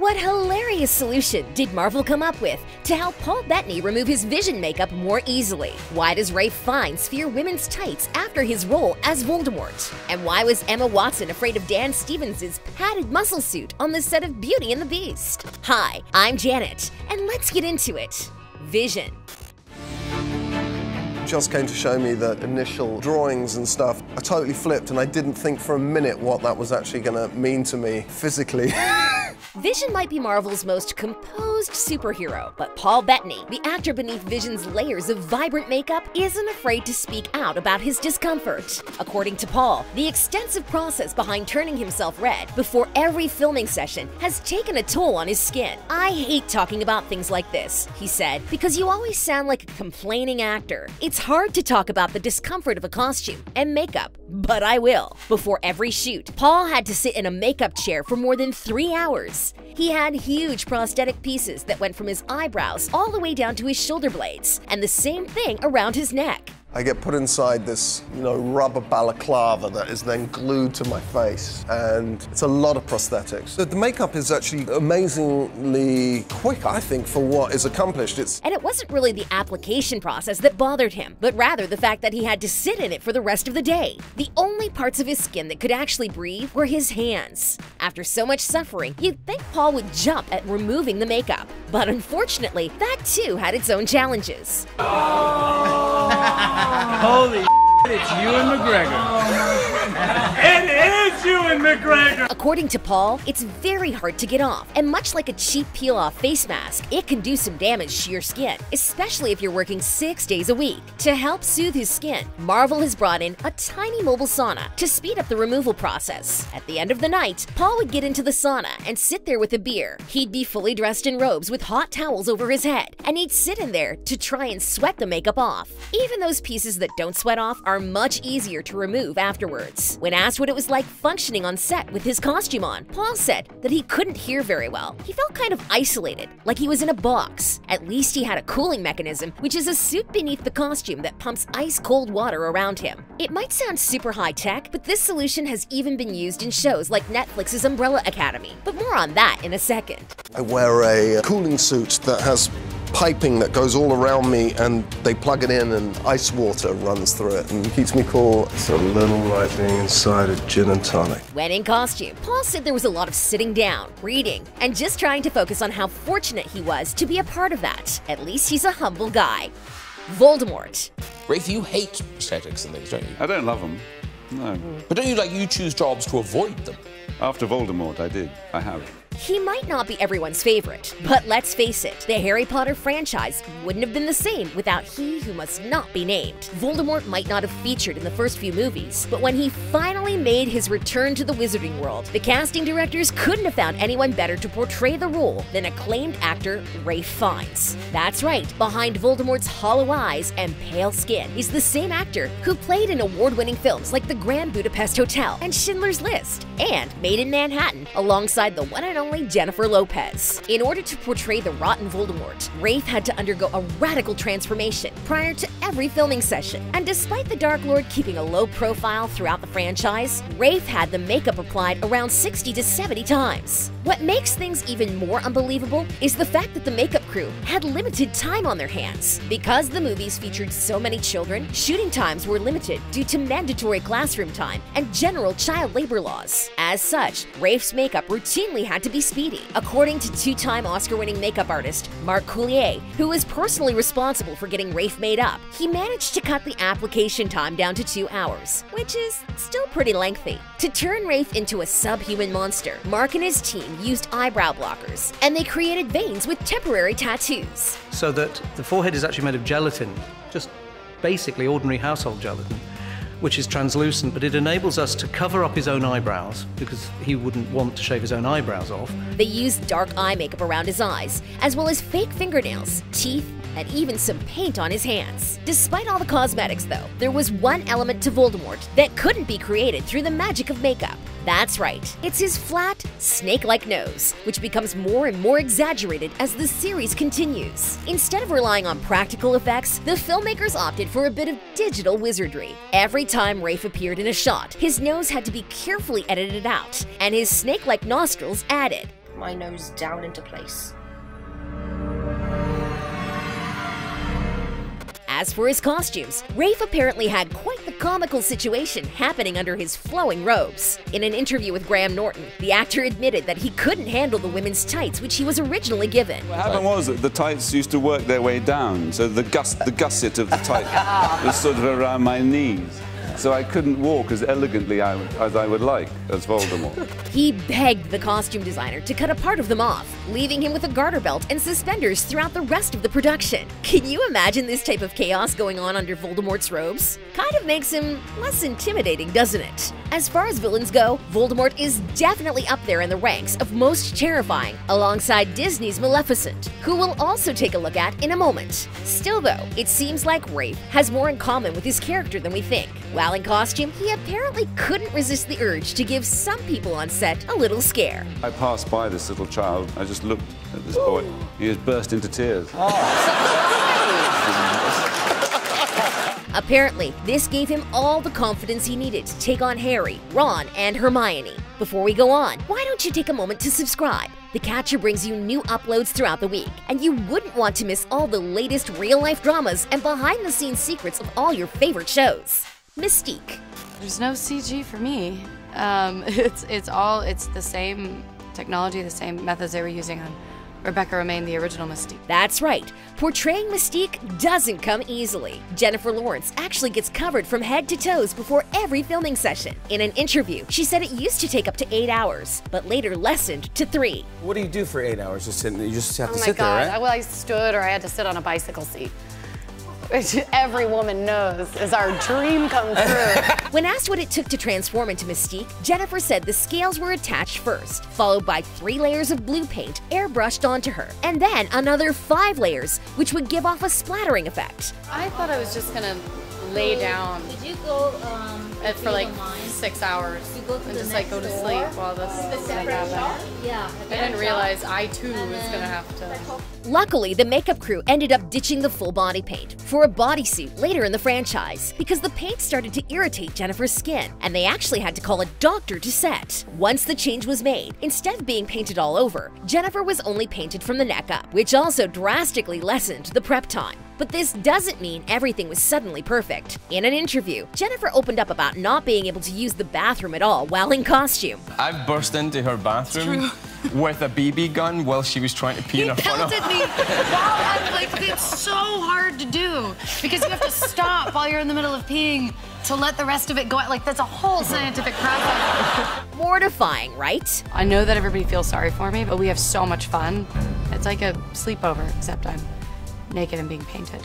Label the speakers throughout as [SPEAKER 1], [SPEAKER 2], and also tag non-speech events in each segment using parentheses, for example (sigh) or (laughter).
[SPEAKER 1] What hilarious solution did Marvel come up with to help Paul Bettany remove his vision makeup more easily? Why does Rafe Fiennes fear women's tights after his role as Voldemort? And why was Emma Watson afraid of Dan Stevens' padded muscle suit on the set of Beauty and the Beast? Hi, I'm Janet, and let's get into it. Vision.
[SPEAKER 2] just came to show me the initial drawings and stuff. I totally flipped and I didn't think for a minute what that was actually going to mean to me physically. (laughs)
[SPEAKER 1] Vision might be Marvel's most composed superhero, but Paul Bettany, the actor beneath Vision's layers of vibrant makeup, isn't afraid to speak out about his discomfort. According to Paul, the extensive process behind turning himself red before every filming session has taken a toll on his skin. I hate talking about things like this, he said, because you always sound like a complaining actor. It's hard to talk about the discomfort of a costume and makeup, but I will. Before every shoot, Paul had to sit in a makeup chair for more than three hours. He had huge prosthetic pieces that went from his eyebrows all the way down to his shoulder blades, and the same thing around his neck.
[SPEAKER 2] I get put inside this, you know, rubber balaclava that is then glued to my face, and it's a lot of prosthetics. The, the makeup is actually amazingly quick, I think, for what is accomplished. It's
[SPEAKER 1] And it wasn't really the application process that bothered him, but rather the fact that he had to sit in it for the rest of the day. The only parts of his skin that could actually breathe were his hands. After so much suffering, you'd think Paul would jump at removing the makeup. But unfortunately, that too had its own challenges. Oh!
[SPEAKER 3] Holy (laughs) it's Ewan McGregor. it is Ewan McGregor.
[SPEAKER 1] According to Paul, it's very hard to get off, and much like a cheap peel off face mask, it can do some damage to your skin, especially if you're working six days a week. To help soothe his skin, Marvel has brought in a tiny mobile sauna to speed up the removal process. At the end of the night, Paul would get into the sauna and sit there with a beer. He'd be fully dressed in robes with hot towels over his head, and he'd sit in there to try and sweat the makeup off. Even those pieces that don't sweat off are much easier to remove afterwards. When asked what it was like functioning on set with his costume on, Paul said that he couldn't hear very well. He felt kind of isolated, like he was in a box. At least he had a cooling mechanism, which is a suit beneath the costume that pumps ice cold water around him. It might sound super high tech, but this solution has even been used in shows like Netflix's Umbrella Academy. But more on that in a second.
[SPEAKER 2] I wear a cooling suit that has piping that goes all around me and they plug it in and ice water runs through it and keeps me cool. It's a little like being inside a gin and tonic.
[SPEAKER 1] When in costume, Paul said there was a lot of sitting down, reading, and just trying to focus on how fortunate he was to be a part of that. At least he's a humble guy. Voldemort.
[SPEAKER 4] Rafe, you hate prosthetics and things, don't you?
[SPEAKER 3] I don't love them. No.
[SPEAKER 4] But don't you like you choose jobs to avoid them?
[SPEAKER 3] After Voldemort, I did. I have.
[SPEAKER 1] He might not be everyone's favorite, but let's face it, the Harry Potter franchise wouldn't have been the same without he who must not be named. Voldemort might not have featured in the first few movies, but when he finally made his return to the wizarding world, the casting directors couldn't have found anyone better to portray the role than acclaimed actor Ralph Fiennes. That's right, behind Voldemort's hollow eyes and pale skin is the same actor who played in award-winning films like The Grand Budapest Hotel and Schindler's List, and Maid in Manhattan alongside the one and only Jennifer Lopez. In order to portray the rotten Voldemort, Rafe had to undergo a radical transformation prior to every filming session. And despite the Dark Lord keeping a low profile throughout the franchise, Rafe had the makeup applied around 60 to 70 times. What makes things even more unbelievable is the fact that the makeup crew had limited time on their hands. Because the movies featured so many children, shooting times were limited due to mandatory classroom time and general child labor laws. As such, Rafe's makeup routinely had to be speedy. According to two-time Oscar-winning makeup artist Mark Coulier, who was personally responsible for getting Rafe made up, he managed to cut the application time down to two hours, which is still pretty lengthy. To turn Rafe into a subhuman monster, Mark and his team used eyebrow blockers, and they created veins with temporary tattoos.
[SPEAKER 5] So that the forehead is actually made of gelatin, just basically ordinary household gelatin which is translucent, but it enables us to cover up his own eyebrows because he wouldn't want to shave his own eyebrows off.
[SPEAKER 1] They used dark eye makeup around his eyes, as well as fake fingernails, teeth, and even some paint on his hands. Despite all the cosmetics, though, there was one element to Voldemort that couldn't be created through the magic of makeup. That's right, it's his flat, snake-like nose, which becomes more and more exaggerated as the series continues. Instead of relying on practical effects, the filmmakers opted for a bit of digital wizardry. Every time Rafe appeared in a shot, his nose had to be carefully edited out, and his snake-like nostrils added.
[SPEAKER 6] my nose down into place.
[SPEAKER 1] As for his costumes, Rafe apparently had quite the comical situation happening under his flowing robes. In an interview with Graham Norton, the actor admitted that he couldn't handle the women's tights which he was originally given.
[SPEAKER 3] What happened was that the tights used to work their way down, so the, gust, the gusset of the tight (laughs) was sort of around my knees. So I couldn't walk as elegantly as I would like as Voldemort. (laughs)
[SPEAKER 1] He begged the costume designer to cut a part of them off, leaving him with a garter belt and suspenders throughout the rest of the production. Can you imagine this type of chaos going on under Voldemort's robes? Kind of makes him less intimidating, doesn't it? As far as villains go, Voldemort is definitely up there in the ranks of most terrifying, alongside Disney's Maleficent, who we'll also take a look at in a moment. Still though, it seems like Rafe has more in common with his character than we think. While in costume, he apparently couldn't resist the urge to give some people on set a little scare.
[SPEAKER 3] I passed by this little child. I just looked at this boy. He just burst into tears. (laughs) Oh.
[SPEAKER 1] Apparently, this gave him all the confidence he needed to take on Harry, Ron, and Hermione. Before we go on, why don't you take a moment to subscribe? The Catcher brings you new uploads throughout the week, and you wouldn't want to miss all the latest real-life dramas and behind-the-scenes secrets of all your favorite shows. Mystique.
[SPEAKER 7] There's no CG for me. Um, (laughs) it's it's all it's the same technology, the same methods they were using on Rebecca Romijn, the original Mystique.
[SPEAKER 1] That's right. Portraying Mystique doesn't come easily. Jennifer Lawrence actually gets covered from head to toes before every filming session. In an interview, she said it used to take up to eight hours, but later lessened to three.
[SPEAKER 8] What do you do for eight hours? Just sit, you just have to
[SPEAKER 7] oh my
[SPEAKER 8] sit
[SPEAKER 7] God.
[SPEAKER 8] there, right?
[SPEAKER 7] Well, I stood or I had to sit on a bicycle seat which every woman knows is our dream come true. (laughs)
[SPEAKER 1] when asked what it took to transform into Mystique, Jennifer said the scales were attached first, followed by three layers of blue paint airbrushed onto her, and then another five layers, which would give off a splattering effect.
[SPEAKER 7] I thought I was just gonna lay down.
[SPEAKER 9] Did you go um,
[SPEAKER 7] for like six hours and just like go to sleep while this is gonna?
[SPEAKER 9] Yeah.
[SPEAKER 7] I didn't realize I too was gonna have to.
[SPEAKER 1] Luckily, the makeup crew ended up ditching the full body paint for a bodysuit later in the franchise because the paint started to irritate Jennifer's skin, and they actually had to call a doctor to set. Once the change was made, instead of being painted all over, Jennifer was only painted from the neck up, which also drastically lessened the prep time. But this doesn't mean everything was suddenly perfect. In an interview, Jennifer opened up about not being able to use the bathroom at all while in costume.
[SPEAKER 10] I've burst into her bathroom with a BB gun while she was trying to pee
[SPEAKER 7] he
[SPEAKER 10] in her funnel.
[SPEAKER 7] pelted me (laughs) while I'm like, it's so hard to do because you have to stop while you're in the middle of peeing to let the rest of it go out. Like, that's a whole scientific process.
[SPEAKER 1] Mortifying, right?
[SPEAKER 7] I know that everybody feels sorry for me, but we have so much fun. It's like a sleepover, except I'm naked and being painted.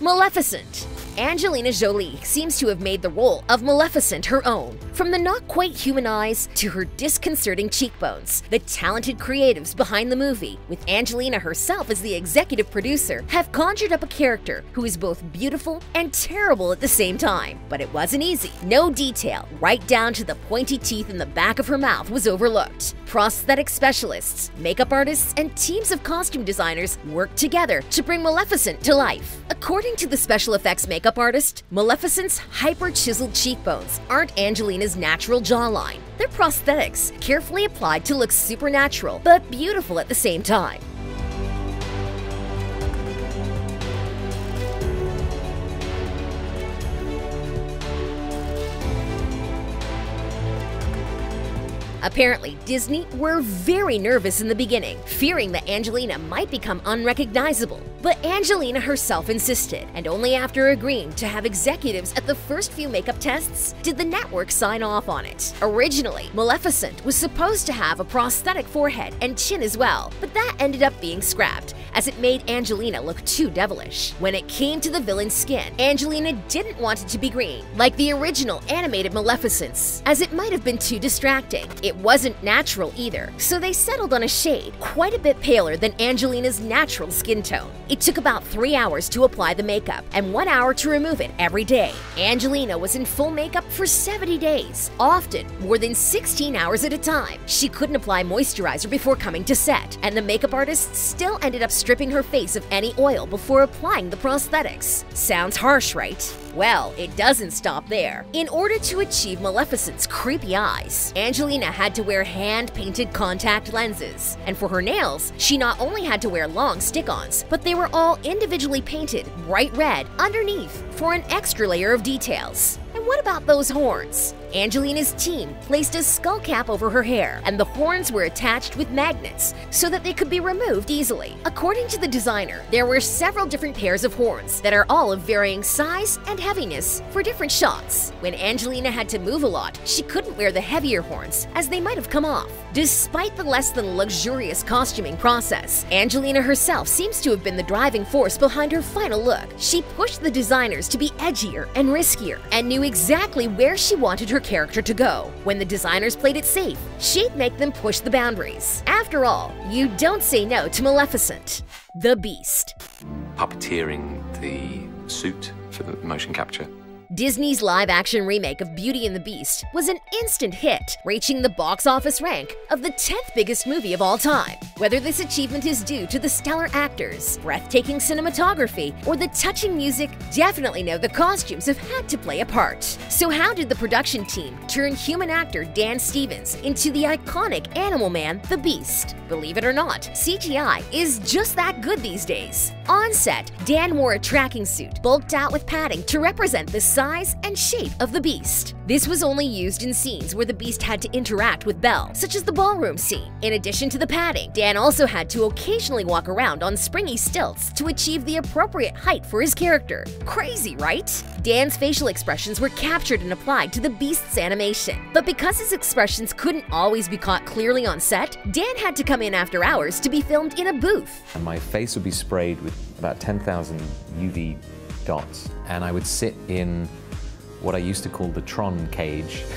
[SPEAKER 1] Maleficent. Angelina Jolie seems to have made the role of Maleficent her own. From the not quite human eyes to her disconcerting cheekbones, the talented creatives behind the movie, with Angelina herself as the executive producer, have conjured up a character who is both beautiful and terrible at the same time. But it wasn't easy. No detail, right down to the pointy teeth in the back of her mouth, was overlooked. Prosthetic specialists, makeup artists, and teams of costume designers worked together to bring Maleficent to life. According to the special effects makeup artist, Maleficent's hyper chiseled cheekbones aren't Angelina's natural jawline. They're prosthetics, carefully applied to look supernatural, but beautiful at the same time. Apparently, Disney were very nervous in the beginning, fearing that Angelina might become unrecognizable. But Angelina herself insisted, and only after agreeing to have executives at the first few makeup tests did the network sign off on it. Originally, Maleficent was supposed to have a prosthetic forehead and chin as well, but that ended up being scrapped, as it made Angelina look too devilish. When it came to the villain's skin, Angelina didn't want it to be green, like the original animated Maleficent's, as it might have been too distracting. It wasn't natural either, so they settled on a shade quite a bit paler than Angelina's natural skin tone. It took about three hours to apply the makeup and one hour to remove it every day. Angelina was in full makeup for 70 days, often more than 16 hours at a time. She couldn't apply moisturizer before coming to set, and the makeup artist still ended up stripping her face of any oil before applying the prosthetics. Sounds harsh, right? Well, it doesn't stop there. In order to achieve Maleficent's creepy eyes, Angelina had to wear hand-painted contact lenses. And for her nails, she not only had to wear long stick-ons, but they were all individually painted bright red underneath for an extra layer of details. And what about those horns? Angelina's team placed a skull cap over her hair, and the horns were attached with magnets so that they could be removed easily. According to the designer, there were several different pairs of horns that are all of varying size and heaviness for different shots. When Angelina had to move a lot, she couldn't wear the heavier horns as they might have come off. Despite the less than luxurious costuming process, Angelina herself seems to have been the driving force behind her final look. She pushed the designers to be edgier and riskier and knew exactly where she wanted her character to go. When the designers played it safe, she'd make them push the boundaries. After all, you don't say no to Maleficent. The Beast.
[SPEAKER 9] Puppeteering the suit for the motion capture
[SPEAKER 1] Disney's live action remake of Beauty and the Beast was an instant hit, reaching the box office rank of the 10th biggest movie of all time. Whether this achievement is due to the stellar actors, breathtaking cinematography, or the touching music, definitely know the costumes have had to play a part. So, how did the production team turn human actor Dan Stevens into the iconic animal man, the Beast? Believe it or not, CGI is just that good these days. On set, Dan wore a tracking suit, bulked out with padding to represent the size and shape of the beast. This was only used in scenes where the beast had to interact with Belle, such as the ballroom scene. In addition to the padding, Dan also had to occasionally walk around on springy stilts to achieve the appropriate height for his character. Crazy, right? Dan's facial expressions were captured and applied to the beast's animation. But because his expressions couldn't always be caught clearly on set, Dan had to come in after hours to be filmed in a booth.
[SPEAKER 11] And my face would be sprayed with about 10,000 UV dots, and I would sit in what I used to call the Tron cage. (laughs)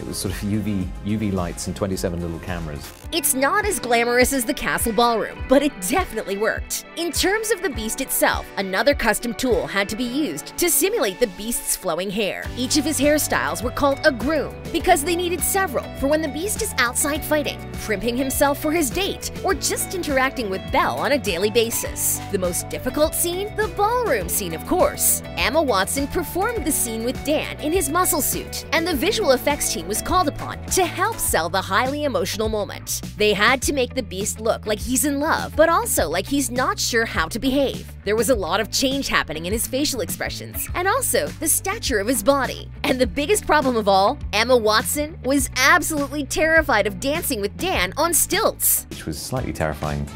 [SPEAKER 11] It was sort of UV, UV lights and 27 little cameras.
[SPEAKER 1] It's not as glamorous as the castle ballroom, but it definitely worked. In terms of the beast itself, another custom tool had to be used to simulate the beast's flowing hair. Each of his hairstyles were called a groom because they needed several for when the beast is outside fighting, primping himself for his date, or just interacting with Belle on a daily basis. The most difficult scene? The ballroom scene, of course. Emma Watson performed the scene with Dan in his muscle suit, and the visual effects team was called upon to help sell the highly emotional moment. They had to make the beast look like he's in love, but also like he's not sure how to behave. There was a lot of change happening in his facial expressions, and also the stature of his body. And the biggest problem of all, Emma Watson was absolutely terrified of dancing with Dan on stilts.
[SPEAKER 11] Which was slightly terrifying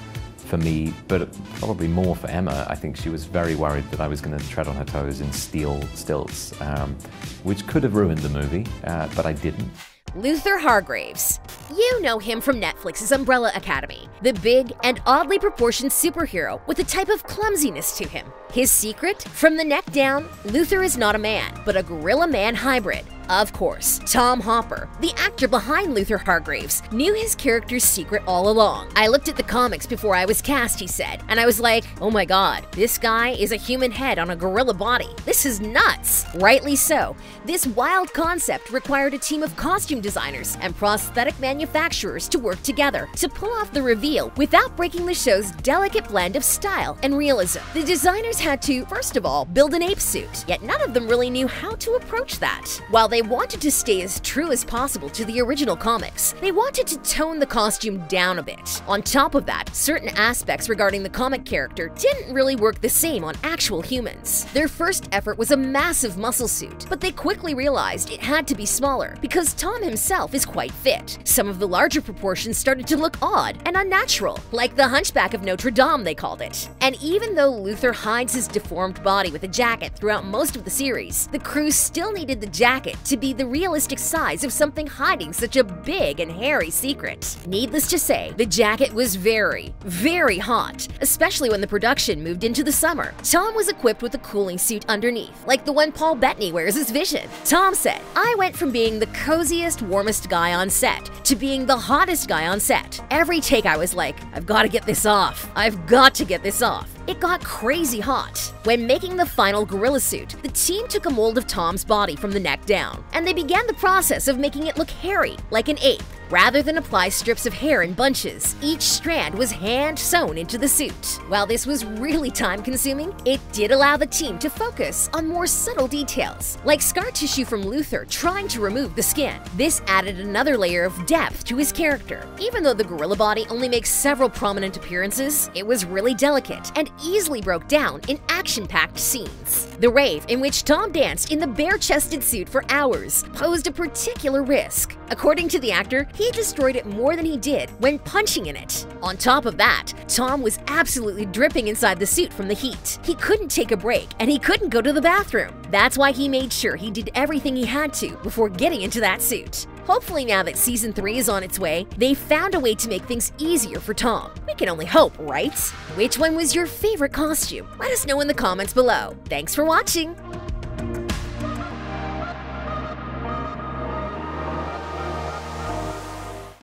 [SPEAKER 11] for me, but probably more for Emma. I think she was very worried that I was going to tread on her toes in steel stilts, um, which could have ruined the movie, uh, but I didn't.
[SPEAKER 1] Luther Hargreeves. You know him from Netflix's Umbrella Academy, the big and oddly proportioned superhero with a type of clumsiness to him. His secret? From the neck down, Luther is not a man, but a gorilla man hybrid. Of course, Tom Hopper, the actor behind Luther Hargreeves, knew his character's secret all along. I looked at the comics before I was cast, he said, and I was like, oh my god, this guy is a human head on a gorilla body. This is nuts! Rightly so. This wild concept required a team of costume designers and prosthetic manufacturers to work together to pull off the reveal without breaking the show's delicate blend of style and realism. The designers had to, first of all, build an ape suit, yet none of them really knew how to approach that. While they wanted to stay as true as possible to the original comics, they wanted to tone the costume down a bit. On top of that, certain aspects regarding the comic character didn't really work the same on actual humans. Their first effort was a massive muscle suit, but they quickly realized it had to be smaller because Tom himself is quite fit. Some of the larger proportions started to look odd and unnatural, like the Hunchback of Notre Dame, they called it. And even though Luther hides his deformed body with a jacket throughout most of the series, the crew still needed the jacket to be the realistic size of something hiding such a big and hairy secret. Needless to say, the jacket was very, very hot, especially when the production moved into the summer. Tom was equipped with a cooling suit underneath, like the one Paul Bettany wears as Vision. Tom said, I went from being the coziest, warmest guy on set to being the hottest guy on set. Every take I was like, I've got to get this off. I've got to get this off. It got crazy hot. When making the final gorilla suit, the team took a mold of Tom's body from the neck down, and they began the process of making it look hairy, like an ape. Rather than apply strips of hair in bunches, each strand was hand sewn into the suit. While this was really time consuming, it did allow the team to focus on more subtle details, like scar tissue from Luther trying to remove the skin. This added another layer of depth to his character. Even though the gorilla body only makes several prominent appearances, it was really delicate and easily broke down in action-packed scenes. The rave in which Tom danced in the bare-chested suit for hours posed a particular risk. According to the actor, he destroyed it more than he did when punching in it. On top of that, Tom was absolutely dripping inside the suit from the heat. He couldn't take a break and he couldn't go to the bathroom. That's why he made sure he did everything he had to before getting into that suit. Hopefully, now that season 3 is on its way, they found a way to make things easier for Tom. We can only hope, right? Which one was your favorite costume? Let us know in the comments below. Thanks for watching!